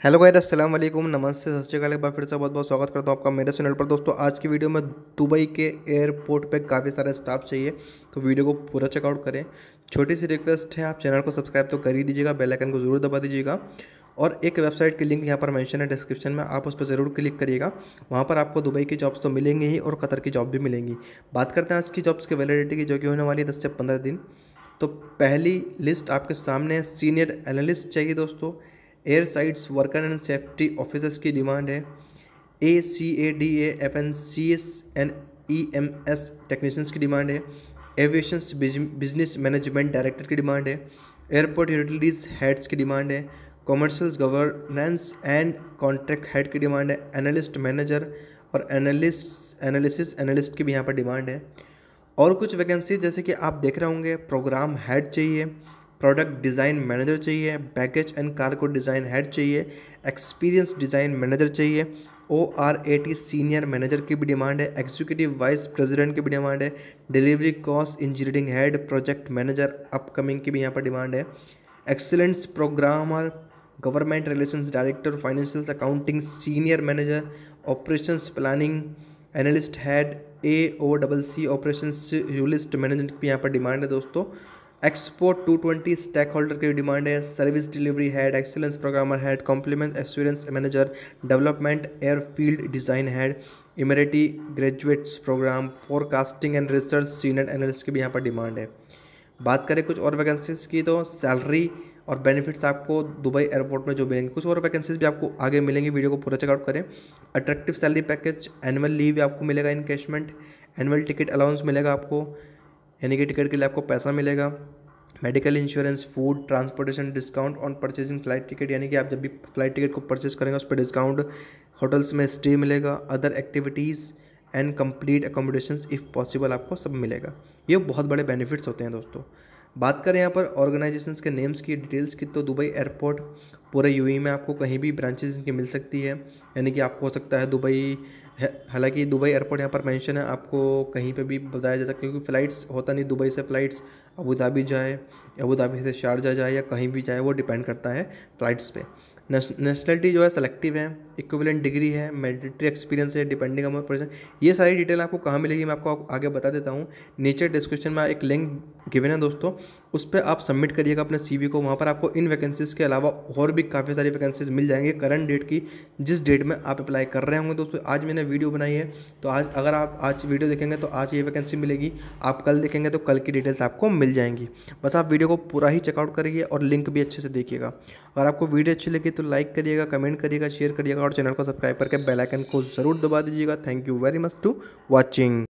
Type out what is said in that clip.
Hello guys अस्सलाम वालेकुम नमस्ते सत श्रीकाल एक बार फिर से बहुत बहुत स्वागत करता हूँ आपका मेरे चैनल पर। दोस्तों, आज की वीडियो में दुबई के एयरपोर्ट पे काफ़ी सारे स्टाफ चाहिए तो वीडियो को पूरा चेकआउट करें। छोटी सी रिक्वेस्ट है, आप चैनल को सब्सक्राइब तो कर ही दीजिएगा बेल आइकन को ज़रूर दबा दीजिएगा। और एक वेबसाइट की लिंक यहाँ पर मैंशन है डिस्क्रिप्शन में, आप उस पर ज़रूर क्लिक करिएगा। वहाँ पर आपको दुबई की जॉब्स तो मिलेंगी ही और कतर की जॉब भी मिलेंगी। बात करते हैं आज की जॉब्स की वैलिडिटी की जो कि होने वाली है दस से पंद्रह दिन। तो पहली लिस्ट आपके सामने है, सीनियर एनालिस्ट चाहिए दोस्तों। Air sites worker and safety officers की डिमांड है। A C A D A F N C S N E M S technicians की डिमांड है। एविएशन बिज़नेस मैनेजमेंट डायरेक्टर की डिमांड है। एयरपोर्ट यूटिलिटीज़ हेड्स की demand है। Commercial governance and contract head की demand है analyst manager और analyst analysis analyst की भी यहाँ पर डिमांड है। और कुछ वैकेंसी जैसे कि आप देख रहे होंगे प्रोग्राम हेड चाहिए प्रोडक्ट डिज़ाइन मैनेजर चाहिए baggage and cargo design head चाहिए एक्सपीरियंस डिज़ाइन मैनेजर चाहिए O R A T senior manager की भी डिमांड है एग्जीक्यूटिव वाइस प्रेसिडेंट की भी डिमांड है delivery cost engineering head project manager upcoming की भी यहाँ पर डिमांड है। Excellence programmer government relations director, financial accounting senior manager, operations planning analyst head, A O double C operation यूलिस्ट management की यहाँ पर डिमांड है दोस्तों। एक्सपोर्ट 220 स्टेक होल्डर की डिमांड है। Service delivery head, excellence programmer head, complement experience manager, development airfield design head, Emirati graduates programme, forecasting and research senior analyst की भी यहाँ पर डिमांड है। बात करें कुछ और वैकेंसीज की तो सैलरी और बेनिफिट्स आपको दुबई एयरपोर्ट में जो मिलेंगे, कुछ और वैकेंसीज भी आपको आगे मिलेंगी वीडियो को पूरा चेकआउट करें। Attractive salary package annual leave आपको मिलेगा इनकेशमेंट एनुअल टिकट अलाउंस मिलेगा आपको, यानी कि टिकट के लिए आपको पैसा मिलेगा। Medical insurance food transportation discount on purchasing flight ticket यानी कि आप जब भी फ़्लाइट टिकट को परचेज करेंगे, उस पर डिस्काउंट होटल्स में स्टे मिलेगा other activities and complete accommodation if possible आपको सब मिलेगा। ये बहुत बड़े बेनिफिट्स होते हैं दोस्तों। बात करें यहाँ पर ऑर्गेनाइजेशन के नेम्स की डिटेल्स की तो दुबई एयरपोर्ट पूरे यूएई में आपको कहीं भी ब्रांचेज इनकी मिल सकती है। यानी कि आपको हो सकता है दुबई हालाँकि दुबई एयरपोर्ट यहाँ पर मेंशन है, आपको कहीं पे भी बताया जाता है, क्योंकि फ़्लाइट्स होता नहीं दुबई से फ़्लाइट्स अबू धाबी जाए अबू धाबी से शारजा जाए या कहीं भी जाए, वो डिपेंड करता है फ़्लाइट्स पे। नेशनलिटी जो है सेलेक्टिव है इक्विवेलेंट डिग्री है मेडिट्री एक्सपीरियंस है डिपेंडिंग अपॉन पर्सन ये सारी डिटेल आपको कहाँ मिलेगी, मैं आपको आगे बता देता हूँ। नीचे डिस्क्रिप्शन में एक लिंक गिवन है दोस्तों, उस पर आप सबमिट करिएगा अपने सी को। वहाँ पर आपको इन वैकेंसीज़ के अलावा और भी काफ़ी सारी वैकेंसीज मिल जाएँगे करंट डेट की, जिस डेट में आप अप्लाई कर रहे होंगे दोस्तों। आज मैंने वीडियो बनाई है तो आज अगर आप आज वीडियो देखेंगे तो आज ये वैकेंसी मिलेगी। आप कल देखेंगे तो कल की डिटेल्स आपको मिल जाएँगी। बस आप वीडियो को पूरा ही चेकआउट करिए और लिंक भी अच्छे से देखिएगा। अगर आपको वीडियो अच्छी लगी तो लाइक करिएगा कमेंट करिएगा शेयर करिएगा और चैनल को सब्सक्राइब करके बेलाइकन को ज़रूर दबा दीजिएगा। Thank you very much to watching